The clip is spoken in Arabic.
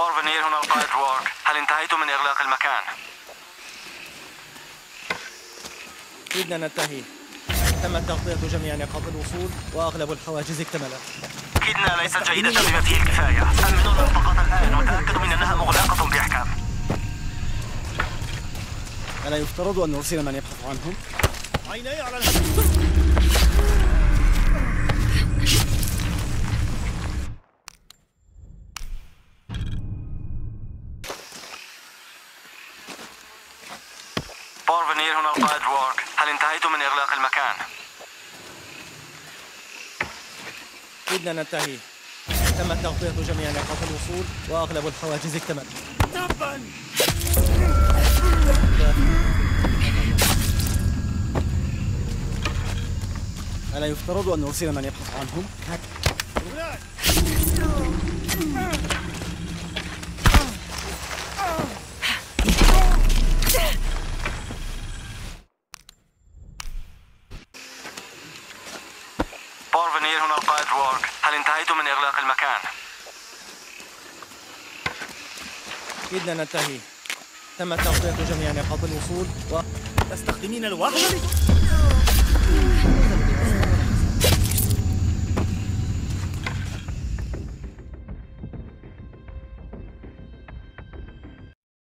بارفنير هنا القائد روارك هل انتهيتم من إغلاق المكان؟ كدنا ننتهي. تمت تغطية جميع نقاط الوصول وأغلب الحواجز اكتملت كدنا ليست جيدة بما فيه الكفاية أمنوا المنطقة الآن؟ وتأكدوا من أنها مغلقة بإحكام. ألا يفترض أن نرسل من يبحث عنهم؟ عيني على بارفنير هنا القائد روارك هل انتهيتم من إغلاق المكان؟ كدنا ننتهي تمت تغطية جميع نقاط الوصول وأغلب الحواجز اكتملت تبا ألا يفترض أن نرسل من يبحث عنهم؟ بارفنير هنا القائد روارك. هل انتهيتم من إغلاق المكان؟ كدنا ننتهي. تمت تغطية جميع نقاط الوصول و... تستخدمين الوحدة